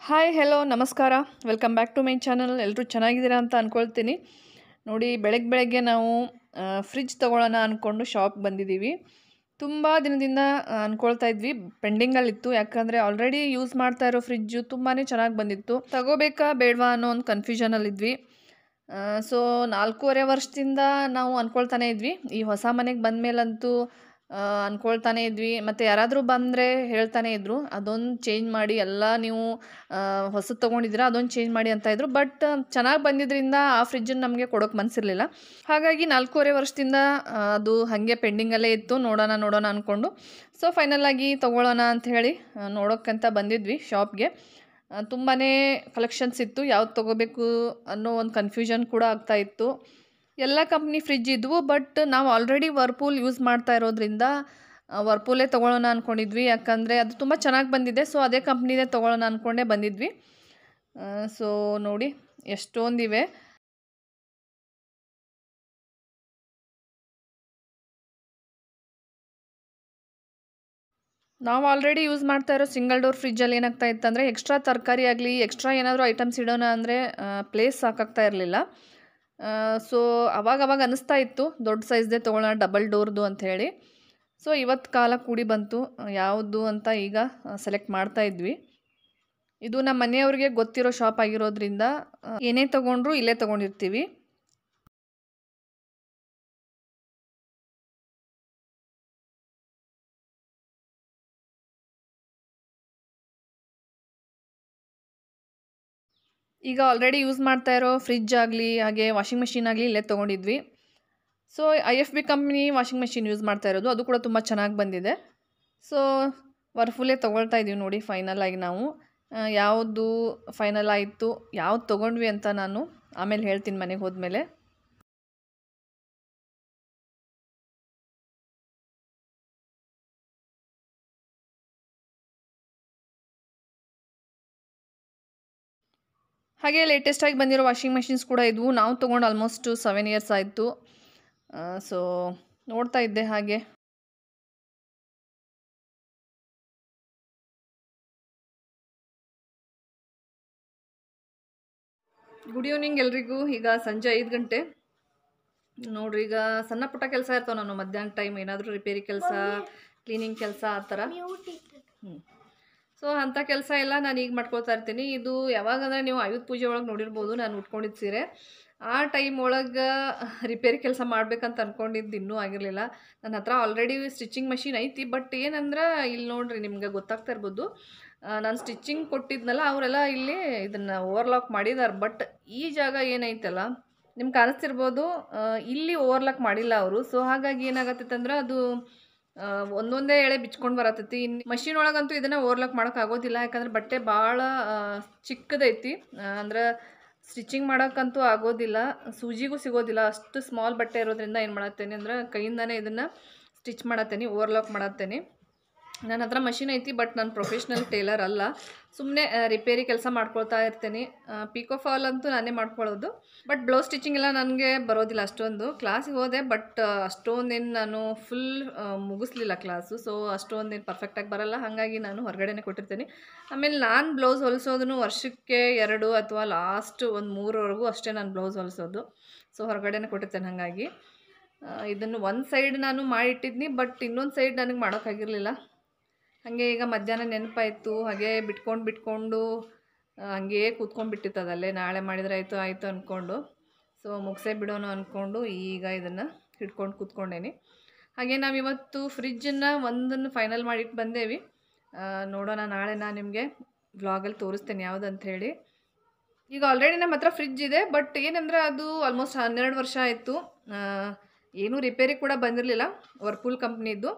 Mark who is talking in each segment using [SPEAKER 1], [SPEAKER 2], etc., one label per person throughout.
[SPEAKER 1] Hi hello ನಮಸ್ಕಾರ. Welcome back to my channel ಎಲ್ಲರೂ ಚೆನ್ನಾಗಿದ್ದೀರಾ ಅಂತ ಅಂದ್ಕೊಳ್ತೀನಿ ನೋಡಿ ಬೆಳಗ್ಗೆ ಬೆಳಗ್ಗೆ ನಾವು ಫ್ರಿಜ್ ತೊಗೊಳ್ಳೋಣ ಅಂದ್ಕೊಂಡು ಶಾಪ್ ಬಂದಿದ್ದೀವಿ. ತುಂಬ ದಿನದಿಂದ ಅಂದ್ಕೊಳ್ತಾ ಇದ್ವಿ. ಪೆಂಡಿಂಗಲ್ಲಿತ್ತು ಯಾಕಂದರೆ ಆಲ್ರೆಡಿ ಯೂಸ್ ಮಾಡ್ತಾ ಇರೋ ಫ್ರಿಜ್ಜು ತುಂಬಾ ಚೆನ್ನಾಗಿ ಬಂದಿತ್ತು. ತಗೋಬೇಕಾ ಬೇಡವಾ ಅನ್ನೋ ಒಂದು ಕನ್ಫ್ಯೂಷನಲ್ಲಿದ್ವಿ ಸೊ ನಾಲ್ಕೂವರೆ ವರ್ಷದಿಂದ ನಾವು ಅಂದ್ಕೊಳ್ತಾನೆ ಇದ್ವಿ. ಈ ಹೊಸ ಮನೆಗೆ ಬಂದ ಮೇಲಂತೂ ಅಂದ್ಕೊಳ್ತಾನೆ ಇದ್ವಿ. ಮತ್ತು ಯಾರಾದರೂ ಬಂದರೆ ಹೇಳ್ತಾನೆ ಇದ್ದರು ಅದೊಂದು ಚೇಂಜ್ ಮಾಡಿ, ಎಲ್ಲ ನೀವು ಹೊಸದು ತೊಗೊಂಡಿದ್ದೀರಾ, ಅದೊಂದು ಚೇಂಜ್ ಮಾಡಿ ಅಂತ ಇದ್ರು. ಬಟ್ ಚೆನ್ನಾಗಿ ಬಂದಿದ್ದರಿಂದ ಆ ಫ್ರಿಜ್ಜನ್ನು ನಮಗೆ ಕೊಡೋಕೆ ಮನಸ್ಸಿರಲಿಲ್ಲ ಹಾಗಾಗಿ ನಾಲ್ಕೂವರೆ ವರ್ಷದಿಂದ ಅದು ಹಾಗೆ ಪೆಂಡಿಂಗಲ್ಲೇ ಇತ್ತು. ನೋಡೋಣ ನೋಡೋಣ ಅಂದ್ಕೊಂಡು ಸೊ ಫೈನಲಾಗಿ ತೊಗೊಳ್ಳೋಣ ಅಂತ ಹೇಳಿ ನೋಡೋಕ್ಕಂತ ಬಂದಿದ್ವಿ ಶಾಪ್ಗೆ ತುಂಬಾ ಕಲೆಕ್ಷನ್ಸ್ ಇತ್ತು. ಯಾವ್ದು ತೊಗೋಬೇಕು ಅನ್ನೋ ಒಂದು ಕನ್ಫ್ಯೂಷನ್ ಕೂಡ ಆಗ್ತಾ ಇತ್ತು. ಎಲ್ಲ ಕಂಪ್ನಿ ಫ್ರಿಜ್ ಇದ್ವು ಬಟ್ ನಾವು ಆಲ್ರೆಡಿ ವರ್ಪೂಲ್ ಯೂಸ್ ಮಾಡ್ತಾ ಇರೋದ್ರಿಂದ ವರ್ಪೂಲೇ ತೊಗೊಳ್ಳೋಣ ಅಂದ್ಕೊಂಡಿದ್ವಿ ಯಾಕಂದರೆ ಅದು ತುಂಬ ಚೆನ್ನಾಗಿ ಬಂದಿದೆ ಸೊ ಅದೇ ಕಂಪ್ನಿದೇ ತೊಗೊಳ್ಳೋಣ ಅಂದ್ಕೊಂಡೇ ಬಂದಿದ್ವಿ. ಸೊ ನೋಡಿ ಎಷ್ಟೊಂದಿವೆ ನಾವು ಆಲ್ರೆಡಿ ಯೂಸ್ ಮಾಡ್ತಾ ಇರೋ ಸಿಂಗಲ್ ಡೋರ್ ಫ್ರಿಜ್ಜಲ್ಲಿ ಏನಾಗ್ತಾ ಇತ್ತಂದರೆ ಎಕ್ಸ್ಟ್ರಾ ತರಕಾರಿ ಆಗಲಿ ಎಕ್ಸ್ಟ್ರಾ ಏನಾದರೂ ಐಟಮ್ಸ್ ಇಡೋಣ ಅಂದರೆ ಪ್ಲೇಸ್ ಸಾಕಾಗ್ತಾ ಇರಲಿಲ್ಲ. ಸೊ ಅವಾಗ ಅವಾಗ ಅನ್ನಿಸ್ತಾ ಇತ್ತು, ದೊಡ್ಡ ಸೈಜ್ದೇ ತೊಗೊಳ್ಳೋಣ ಡಬಲ್ ಡೋರ್ದು ಅಂತ ಹೇಳಿ. ಸೊ ಇವತ್ತು ಕಾಲ ಕೂಡಿ ಬಂತು, ಯಾವುದು ಅಂತ ಈಗ ಸೆಲೆಕ್ಟ್ ಮಾಡ್ತಾ ಇದ್ವಿ. ಇದು ನಮ್ಮ ಮನೆಯವ್ರಿಗೆ ಗೊತ್ತಿರೋ ಶಾಪ್ ಆಗಿರೋದ್ರಿಂದ ಏನೇ ತೊಗೊಂಡ್ರು ಇಲ್ಲೇ ತೊಗೊಂಡಿರ್ತೀವಿ. ಈಗ ಆಲ್ರೆಡಿ ಯೂಸ್ ಮಾಡ್ತಾ ಇರೋ ಫ್ರಿಜ್ ಆಗಲಿ, ಹಾಗೆ ವಾಷಿಂಗ್ ಮೆಷಿನ್ ಆಗಲಿ ಇಲ್ಲೇ ತೊಗೊಂಡಿದ್ವಿ. So I F B company washing machine use ಮಾಡ್ತಾ ಇರೋದು. ಅದು ಕೂಡ ತುಂಬ ಚೆನ್ನಾಗಿ ಬಂದಿದೆ. ಸೊ ವರ್ಫುಲ್ಲೇ ತೊಗೊಳ್ತಾ ಇದ್ದೀವಿ ನೋಡಿ ಫೈನಲ್ ಆಗಿ ನಾವು. ಯಾವುದು ಫೈನಲ್ ಆಯಿತು, ಯಾವ್ದು ತೊಗೊಂಡ್ವಿ ಅಂತ ನಾನು ಆಮೇಲೆ ಹೇಳ್ತೀನಿ ಮನೆಗೆ ಹೋದ್ಮೇಲೆ. ಹಾಗೆ ಲೇಟೆಸ್ಟಾಗಿ ಬಂದಿರೋ ವಾಷಿಂಗ್ ಮೆಷಿನ್ಸ್ ಕೂಡ ಇದ್ವು ನಾವು ತೊಗೊಂಡು ಆಲ್ಮೋಸ್ಟ್ ಸೆವೆನ್ ಇಯರ್ಸ್ ಆಯಿತು. ಸೊ ನೋಡ್ತಾ ಇದ್ದೆ ಹಾಗೆ. ಗುಡ್ ಈವ್ನಿಂಗ್ ಎಲ್ರಿಗೂ. ಈಗ ಸಂಜೆ ಐದು ಗಂಟೆ. ನೋಡ್ರಿ ಈಗ ಸಣ್ಣ ಪುಟ್ಟ ಕೆಲಸ ಇರ್ತಾವೆ ನಾನು ಮಧ್ಯಾಹ್ನ ಟೈಮ್ ಏನಾದರೂ ರಿಪೇರಿ ಕೆಲಸ ಕ್ಲೀನಿಂಗ್ ಕೆಲಸ ಆ ಥರ. ಹ್ಞೂ ಸೊ ಅಂಥ ಕೆಲಸ ಎಲ್ಲ ನಾನು ಈಗ ಮಾಡ್ಕೊಳ್ತಾ ಇರ್ತೀನಿ. ಇದು ಯಾವಾಗಂದ್ರೆ ನೀವು ಆಯುಧ ಪೂಜೆ ಒಳಗೆ ನೋಡಿರ್ಬೋದು, ನಾನು ಉಟ್ಕೊಂಡಿದ್ದ ಸೀರೆ. ಆ ಟೈಮ್ ಒಳಗೆ ರಿಪೇರಿ ಕೆಲಸ ಮಾಡ್ಬೇಕಂತ ಅಂದ್ಕೊಂಡಿದ್ದು ಇನ್ನೂ ಆಗಿರಲಿಲ್ಲ. ನನ್ನ ಹತ್ರ ಆಲ್ರೆಡಿ ಸ್ಟಿಚಿಂಗ್ ಮಷಿನ್ ಐತಿ ಬಟ್ ಏನಂದ್ರೆ ಇಲ್ಲಿ ನೋಡ್ರಿ ನಿಮ್ಗೆ ಗೊತ್ತಾಗ್ತಾ ಇರ್ಬೋದು. ನಾನು ಸ್ಟಿಚಿಂಗ್ ಕೊಟ್ಟಿದ್ನಲ್ಲ, ಅವರೆಲ್ಲ ಇಲ್ಲಿ ಇದನ್ನು ಓವರ್ಲಾಕ್ ಮಾಡಿದ್ದಾರೆ ಬಟ್ ಈ ಜಾಗ ಏನೈತಲ್ಲ, ನಿಮ್ಗೆ ಕಾಣಿಸ್ತಿರ್ಬೋದು ಇಲ್ಲಿ ಓವರ್ಲಾಕ್ ಮಾಡಿಲ್ಲ ಅವರು. ಸೊ ಹಾಗಾಗಿ ಏನಾಗತ್ತೈತೆ ಅಂದ್ರೆ ಅದು ಒಂದೊಂದೇ ಎಳೆ ಬಿಚ್ಕೊಂಡು ಬರತೈತಿ. ಇನ್ನು ಮಷಿನ್ ಒಳಗಂತೂ ಇದನ್ನು ಓವರ್ಲಾಕ್ ಮಾಡಕ್ ಆಗೋದಿಲ್ಲ. ಯಾಕಂದ್ರೆ ಬಟ್ಟೆ ಭಾಳ ಚಿಕ್ಕದೈತಿ. ಅಂದ್ರೆ ಸ್ಟಿಚಿಂಗ್ ಮಾಡೋಕ್ಕಂತೂ ಆಗೋದಿಲ್ಲ. ಸೂಜಿಗೂ ಸಿಗೋದಿಲ್ಲ. ಅಷ್ಟು ಸ್ಮಾಲ್ ಬಟ್ಟೆ ಇರೋದ್ರಿಂದ ಏನು ಮಾಡತ್ತೇನೆ ಅಂದ್ರೆ ಕೈಯಿಂದನೇ ಇದನ್ನು ಸ್ಟಿಚ್ ಮಾಡತ್ತೇನೆ ಓವರ್ಲಾಕ್ ಮಾಡತ್ತೇನೆ. ನನ್ನ ಹತ್ರ ಮಷಿನ್ ಐತಿ ಬಟ್ ನಾನು ಪ್ರೊಫೆಷ್ನಲ್ ಟೇಲರ್ ಅಲ್ಲ. ಸುಮ್ಮನೆ ರಿಪೇರಿ ಕೆಲಸ ಮಾಡ್ಕೊಳ್ತಾ ಇರ್ತೀನಿ. ಪಿಕೋ ಫಾಲ್ ಅಂತೂ ನಾನೇ ಮಾಡ್ಕೊಳ್ಳೋದು. ಬಟ್ ಬ್ಲೌಸ್ ಸ್ಟಿಚಿಂಗ್ ಎಲ್ಲ ನನಗೆ ಬರೋದಿಲ್ಲ ಅಷ್ಟೊಂದು. ಕ್ಲಾಸಿಗೆ ಹೋದೆ ಬಟ್ ಅಷ್ಟೊಂದೇನು ನಾನು ಫುಲ್ ಮುಗಿಸ್ಲಿಲ್ಲ ಕ್ಲಾಸು ಸೊ ಅಷ್ಟೊಂದೇನು ಪರ್ಫೆಕ್ಟಾಗಿ ಬರಲ್ಲ. ಹಾಗಾಗಿ ನಾನು ಹೊರಗಡೆನೇ ಕೊಟ್ಟಿರ್ತೀನಿ. ಆಮೇಲೆ ನಾನು ಬ್ಲೌಸ್ ಹೊಲಿಸೋದನ್ನು ವರ್ಷಕ್ಕೆ ಎರಡು ಅಥವಾ ಲಾಸ್ಟ್ ಒಂದು ಮೂರವರೆಗೂ ಅಷ್ಟೇ ನಾನು ಬ್ಲೌಸ್ ಹೊಲಿಸೋದು. ಸೊ ಹೊರಗಡೆನೇ ಕೊಟ್ಟಿರ್ತೇನೆ ಹಾಗಾಗಿ. ಇದನ್ನು ಒಂದು ಸೈಡ್ ನಾನು ಮಾಡಿಟ್ಟಿದ್ನಿ ಬಟ್ ಇನ್ನೊಂದು ಸೈಡ್ ನನಗೆ ಮಾಡೋಕ್ಕಾಗಿರಲಿಲ್ಲ ಹಾಗೆ ಈಗ ಮಧ್ಯಾಹ್ನ ನೆನಪಾಯಿತು, ಹಾಗೆ ಬಿಟ್ಕೊಂಡು ಬಿಟ್ಕೊಂಡು ಹಂಗೇ ಬಿಟ್ಟಿತ್ತು ಅದಲ್ಲೇ. ನಾಳೆ ಮಾಡಿದರೆ ಆಯಿತು ಆಯಿತು ಅಂದ್ಕೊಂಡು ಸೊ ಮುಗಿಸೇ ಬಿಡೋಣ ಅಂದ್ಕೊಂಡು ಈಗ ಇದನ್ನು ಹಿಡ್ಕೊಂಡು ಕೂತ್ಕೊಂಡೇನಿ. ಹಾಗೆ ನಾವಿವತ್ತು ಫ್ರಿಜ್ಜನ್ನು ಒಂದನ್ನು ಫೈನಲ್ ಮಾಡಿಟ್ಟು ಬಂದೇವಿ. ನೋಡೋಣ ನಾಳೆ ನಾನು ನಿಮಗೆ ವ್ಲಾಗಲ್ಲಿ ತೋರಿಸ್ತೇನೆ ಯಾವುದಂತ ಹೇಳಿ ಈಗ ಆಲ್ರೆಡಿ ನಮ್ಮ ಹತ್ರ ಫ್ರಿಜ್ ಇದೆ ಬಟ್ ಏನಂದ್ರೆ ಅದು ಆಲ್ಮೋಸ್ಟ್ ಹನ್ನೆರಡು ವರ್ಷ ಆಯಿತು. ಏನೂ ರಿಪೇರಿ ಕೂಡ ಬಂದಿರಲಿಲ್ಲ. ವರ್ಪೂಲ್ ಕಂಪ್ನಿದ್ದು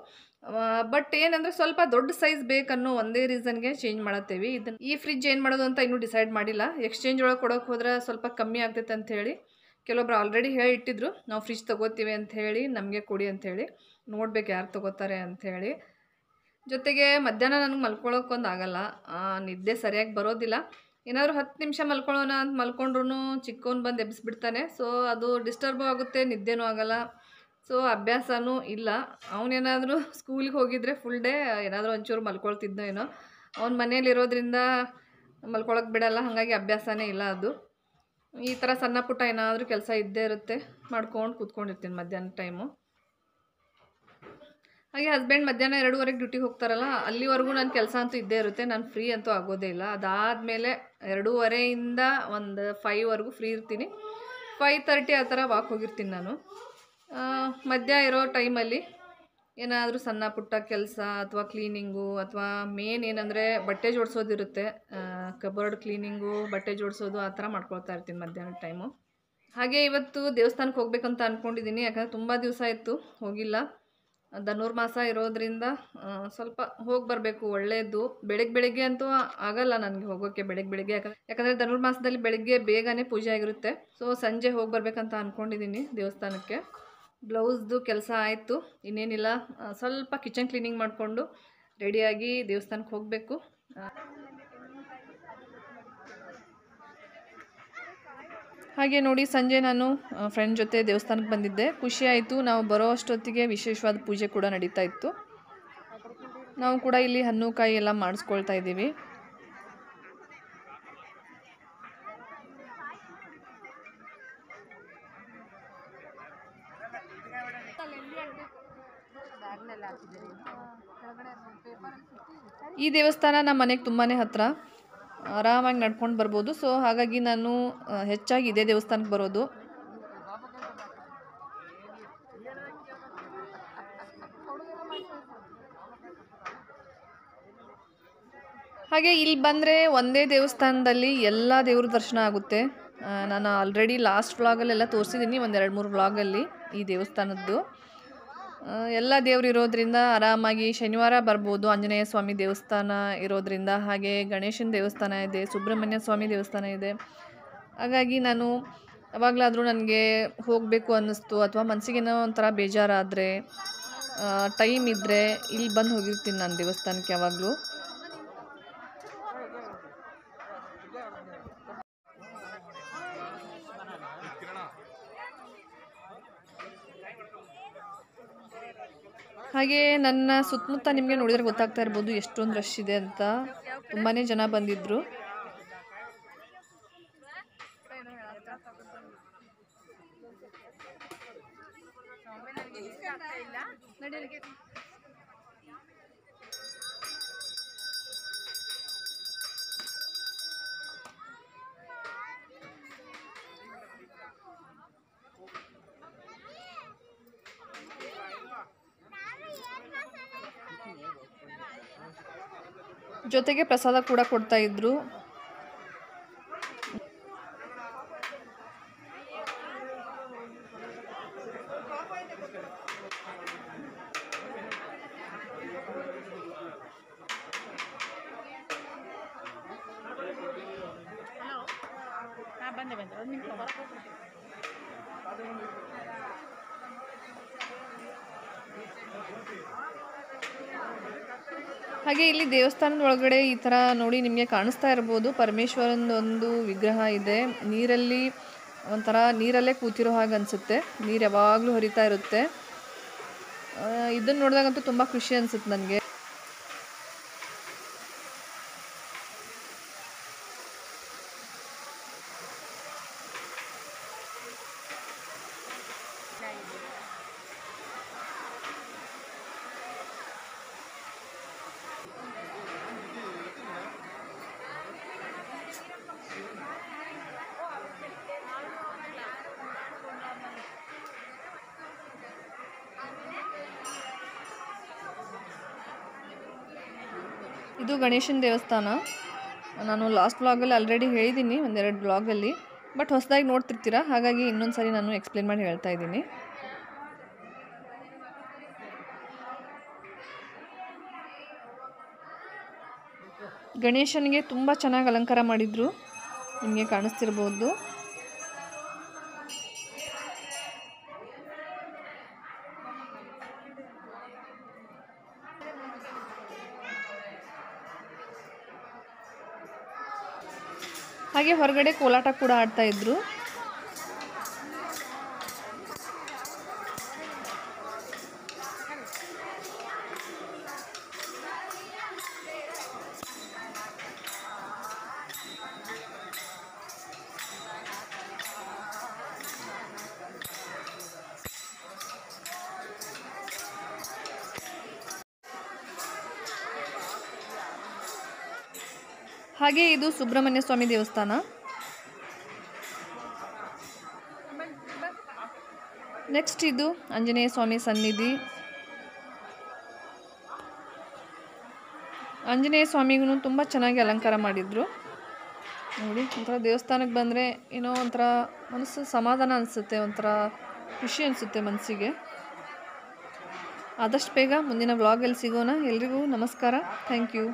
[SPEAKER 1] ಬಟ್ ಏನಂದರೆ ಸ್ವಲ್ಪ ದೊಡ್ಡ ಸೈಜ್ ಬೇಕನ್ನೋ ಒಂದೇ ರೀಸನ್ಗೆ ಚೇಂಜ್ ಮಾಡತ್ತೇವೆ. ಇದನ್ನು ಈ ಫ್ರಿಜ್ ಏನು ಮಾಡೋದು ಅಂತ ಇನ್ನೂ ಡಿಸೈಡ್ ಮಾಡಿಲ್ಲ. ಎಕ್ಸ್ಚೇಂಜ್ ಒಳಗೆ ಕೊಡೋಕೆ ಹೋದ್ರೆ ಸ್ವಲ್ಪ ಕಮ್ಮಿ ಆಗ್ತೈತೆ ಅಂತ ಹೇಳಿ. ಕೆಲವೊಬ್ರು ಆಲ್ರೆಡಿ ಹೇಳಿ ಇಟ್ಟಿದ್ರು ನಾವು ಫ್ರಿಜ್ ತೊಗೋತೀವಿ ಅಂತ ಹೇಳಿ, ನಮಗೆ ಕೊಡಿ ಅಂಥೇಳಿ ನೋಡ್ಬೇಕು ಯಾರು ತೊಗೋತಾರೆ ಅಂಥೇಳಿ ಜೊತೆಗೆ ಮಧ್ಯಾಹ್ನ ನನಗೆ ಮಲ್ಕೊಳ್ಳೋಕ್ಕೊಂದು ಆಗಲ್ಲ. ನಿದ್ದೆ ಸರಿಯಾಗಿ ಬರೋದಿಲ್ಲ. ಏನಾದರೂ ಹತ್ತು ನಿಮಿಷ ಮಲ್ಕೊಳ್ಳೋಣ ಅಂತ ಮಲ್ಕೊಂಡ್ರು ಚಿಕ್ಕವನು ಬಂದು ಎಬ್ಬಿಸ್ಬಿಡ್ತಾನೆ ಸೊ ಅದು ಡಿಸ್ಟರ್ಬ್ ಆಗುತ್ತೆ, ನಿದ್ದೆನೂ ಆಗಲ್ಲ. ಸೊ ಅಭ್ಯಾಸನೂ ಇಲ್ಲ. ಅವನೇನಾದರೂ ಸ್ಕೂಲಿಗೆ ಹೋಗಿದ್ರೆ ಫುಲ್ ಡೇ ಏನಾದರೂ ಒಂಚೂರು ಮಲ್ಕೊಳ್ತಿದ್ದೋ ಏನೋ. ಅವ್ನ ಮನೇಲಿರೋದ್ರಿಂದ ಮಲ್ಕೊಳಕ್ಕೆ ಬಿಡಲ್ಲ, ಹಾಗಾಗಿ ಅಭ್ಯಾಸನೇ ಇಲ್ಲ ಅದು. ಈ ಥರ ಸಣ್ಣ ಪುಟ್ಟ ಏನಾದರೂ ಕೆಲಸ ಇದ್ದೇ ಇರುತ್ತೆ, ಮಾಡ್ಕೊಂಡು ಕೂತ್ಕೊಂಡಿರ್ತೀನಿ ಮಧ್ಯಾಹ್ನ ಟೈಮು ಹಾಗೆ ಹಸ್ಬೆಂಡ್ ಮಧ್ಯಾಹ್ನ ಎರಡೂವರೆಗೆ ಡ್ಯೂಟಿಗೆ ಹೋಗ್ತಾರಲ್ಲ, ಅಲ್ಲಿವರೆಗೂ ನನ್ನ ಕೆಲಸ ಅಂತೂ ಇದ್ದೇ ಇರುತ್ತೆ, ನಾನು ಫ್ರೀ ಅಂತೂ ಆಗೋದೇ ಇಲ್ಲ. ಅದಾದಮೇಲೆ ಎರಡೂವರೆಯಿಂದ ಒಂದು ಫೈವ್ವರೆಗೂ ಫ್ರೀ ಇರ್ತೀನಿ. ಫೈವ್ ತರ್ಟಿ ಆ ಥರ ವಾಕ್ ಹೋಗಿರ್ತೀನಿ ನಾನು. ಮಧ್ಯ ಇರೋ ಟೈಮಲ್ಲಿ ಏನಾದರೂ ಸಣ್ಣ ಪುಟ್ಟ ಕೆಲಸ ಅಥವಾ ಕ್ಲೀನಿಂಗು ಅಥವಾ ಮೇನ್ ಏನಂದರೆ ಬಟ್ಟೆ ಜೋಡಿಸೋದಿರುತ್ತೆ. ಕಬೋರ್ಡ್ ಕ್ಲೀನಿಂಗು, ಬಟ್ಟೆ ಜೋಡಿಸೋದು ಆ ಥರ ಮಾಡ್ಕೊಳ್ತಾ ಇರ್ತೀನಿ ಮಧ್ಯಾಹ್ನ ಟೈಮು. ಹಾಗೆ ಇವತ್ತು ದೇವಸ್ಥಾನಕ್ಕೆ ಹೋಗ್ಬೇಕಂತ ಅಂದ್ಕೊಂಡಿದ್ದೀನಿ ಯಾಕಂದರೆ ತುಂಬ ದಿವಸ ಇತ್ತು ಹೋಗಿಲ್ಲ. ಧನುರ್ಮಾಸ ಇರೋದ್ರಿಂದ ಸ್ವಲ್ಪ ಹೋಗಿ ಬರಬೇಕು ಒಳ್ಳೆಯದು ಬೆಳಗ್ಗೆ ಬೆಳಗ್ಗೆ ಅಂತೂ ಆಗಲ್ಲ ನನಗೆ ಹೋಗೋಕ್ಕೆ ಬೆಳಗ್ಗೆ ಬೆಳಗ್ಗೆ ಯಾಕಂದರೆ ಯಾಕಂದರೆ ಧನುರ್ಮಾಸದಲ್ಲಿ ಬೆಳಗ್ಗೆ ಬೇಗನೆ ಪೂಜೆ ಆಗಿರುತ್ತೆ. ಸೊ, ಸಂಜೆ ಹೋಗಿ ಬರಬೇಕಂತ ಅಂದ್ಕೊಂಡಿದ್ದೀನಿ ದೇವಸ್ಥಾನಕ್ಕೆ. ಬ್ಲೌಸ್ದು ಕೆಲಸ ಆಯಿತು, ಇನ್ನೇನಿಲ್ಲ. ಸ್ವಲ್ಪ ಕಿಚನ್ ಕ್ಲೀನಿಂಗ್ ಮಾಡಿಕೊಂಡು ರೆಡಿಯಾಗಿ ದೇವಸ್ಥಾನಕ್ಕೆ ಹೋಗಬೇಕು. ಹಾಗೆ ನೋಡಿ ಸಂಜೆ ನಾನು ಫ್ರೆಂಡ್ ಜೊತೆ ದೇವಸ್ಥಾನಕ್ಕೆ ಬಂದಿದ್ದೆ. ಖುಷಿ ಆಯಿತು. ನಾವು ಬರೋ ಅಷ್ಟೊತ್ತಿಗೆ ವಿಶೇಷವಾದ ಪೂಜೆ ಕೂಡ ನಡೀತಾ ಇತ್ತು. ನಾವು ಕೂಡ ಇಲ್ಲಿ ಹಣ್ಣು ಕಾಯಿ ಎಲ್ಲ ಮಾಡಿಸ್ಕೊಳ್ತಾ ಇದ್ದೀವಿ. ಈ ದೇವಸ್ಥಾನ ನಮ್ಮ ಮನೆಗೆ ತುಂಬಾ ಹತ್ರ. ಆರಾಮಾಗಿ ನಡ್ಕೊಂಡು ಬರ್ಬೋದು. ಸೊ ಹಾಗಾಗಿ ನಾನು ಹೆಚ್ಚಾಗಿ ಇದೇ ದೇವಸ್ಥಾನಕ್ಕೆ ಬರೋದು. ಹಾಗೆ ಇಲ್ಲಿ ಬಂದರೆ ಒಂದೇ ದೇವಸ್ಥಾನದಲ್ಲಿ ಎಲ್ಲ ದೇವ್ರ ದರ್ಶನ ಆಗುತ್ತೆ. ನಾನು ಆಲ್ರೆಡಿ ಲಾಸ್ಟ್ ವ್ಲಾಗಲ್ಲೆಲ್ಲ ತೋರಿಸಿದ್ದೀನಿ ಒಂದೆರಡು ಮೂರು ವ್ಲಾಗಲ್ಲಿ ಈ ದೇವಸ್ಥಾನದ್ದು. ಎಲ್ಲ ದೇವ್ರು ಇರೋದ್ರಿಂದ ಆರಾಮಾಗಿ ಶನಿವಾರ ಬರ್ಬೋದು. ಆಂಜನೇಯ ಸ್ವಾಮಿ ದೇವಸ್ಥಾನ ಇರೋದ್ರಿಂದ. ಹಾಗೆ ಗಣೇಶನ ದೇವಸ್ಥಾನ ಇದೆ, ಸುಬ್ರಹ್ಮಣ್ಯ ಸ್ವಾಮಿ ದೇವಸ್ಥಾನ ಇದೆ. ಹಾಗಾಗಿ ನಾನು ಯಾವಾಗಲಾದರೂ ನನಗೆ ಹೋಗಬೇಕು ಅನ್ನಿಸ್ತು. ಅಥವಾ ಮನಸ್ಸಿಗೇನೋ ಒಂಥರ ಬೇಜಾರಾದರೆ ಟೈಮ್ ಇದ್ದರೆ ಇಲ್ಲಿ ಬಂದು ಹೋಗಿರ್ತೀನಿ ನಾನು ದೇವಸ್ಥಾನಕ್ಕೆ ಯಾವಾಗಲೂ ಹಾಗೆ ನನ್ನ ಸುತ್ತಮುತ್ತ ನಿಮಗೆ ನೋಡಿದ್ರೆ ಗೊತ್ತಾಗ್ತಾ ಇರ್ಬೋದು ಎಷ್ಟೊಂದು ರಶ್ ಇದೆ ಅಂತ. ತುಂಬಾ ಜನ ಬಂದಿದ್ದರು ಜೊತೆಗೆ ಪ್ರಸಾದ ಕೂಡ ಕೊಡ್ತಾ ಇದ್ರು ಹಾಗೆ ಇಲ್ಲಿ ದೇವಸ್ಥಾನದ ಒಳಗಡೆ ಈ ಥರ ನೋಡಿ ನಿಮಗೆ ಕಾಣಿಸ್ತಾ ಇರ್ಬೋದು. ಪರಮೇಶ್ವರನ ಒಂದು ವಿಗ್ರಹ ಇದೆ. ನೀರಲ್ಲಿ ಒಂಥರ ನೀರಲ್ಲೇ ಕೂತಿರೋ ಹಾಗೆ ಅನಿಸುತ್ತೆ. ನೀರು ಯಾವಾಗಲೂ ಹರಿತಾ ಇರುತ್ತೆ. ಇದನ್ನು ನೋಡಿದಾಗಂತೂ ತುಂಬ ಖುಷಿ ಅನಿಸುತ್ತೆ ನನಗೆ. ಇದು ಗಣೇಶನ ದೇವಸ್ಥಾನ. ನಾನು ಲಾಸ್ಟ್ ಬ್ಲಾಗಲ್ಲಿ ಆಲ್ರೆಡಿ ಹೇಳಿದ್ದೀನಿ ಒಂದೆರಡು ಬ್ಲಾಗಲ್ಲಿ ಬಟ್ ಹೊಸದಾಗಿ ನೋಡ್ತಿರ್ತೀರ? ಹಾಗಾಗಿ ಇನ್ನೊಂದು ಸಾರಿ ನಾನು ಎಕ್ಸ್ಪ್ಲೇನ್ ಮಾಡಿ ಹೇಳ್ತಾ ಇದ್ದೀನಿ. ಗಣೇಶನಿಗೆ ತುಂಬ ಚೆನ್ನಾಗಿ ಅಲಂಕಾರ ಮಾಡಿದರು. ನಿಮಗೆ ಕಾಣಿಸ್ತಿರ್ಬೋದು. ಹಾಗೆ ಹೊರಗಡೆ ಕೋಲಾಟ ಕೂಡ ಆಡ್ತಾ ಹಾಗೆ ಇದು ಸುಬ್ರಹ್ಮಣ್ಯ ಸ್ವಾಮಿ ದೇವಸ್ಥಾನ. ನೆಕ್ಸ್ಟ್ ಇದು ಆಂಜನೇಯ ಸ್ವಾಮಿ ಸನ್ನಿಧಿ. ಆಂಜನೇಯ ಸ್ವಾಮಿಗೂ ತುಂಬ ಚೆನ್ನಾಗಿ ಅಲಂಕಾರ ಮಾಡಿದರು. ನೋಡಿ, ಒಂಥರ ದೇವಸ್ಥಾನಕ್ಕೆ ಬಂದರೆ ಏನೋ ಒಂಥರ ಮನಸ್ಸು ಸಮಾಧಾನ ಅನಿಸುತ್ತೆ, ಒಂಥರ ಖುಷಿ ಅನಿಸುತ್ತೆ ಮನಸ್ಸಿಗೆ. ಆದಷ್ಟು ಬೇಗ ಮುಂದಿನ ವ್ಲಾಗಲ್ಲಿ ಸಿಗೋಣ. ಎಲ್ರಿಗೂ ನಮಸ್ಕಾರ. Thank you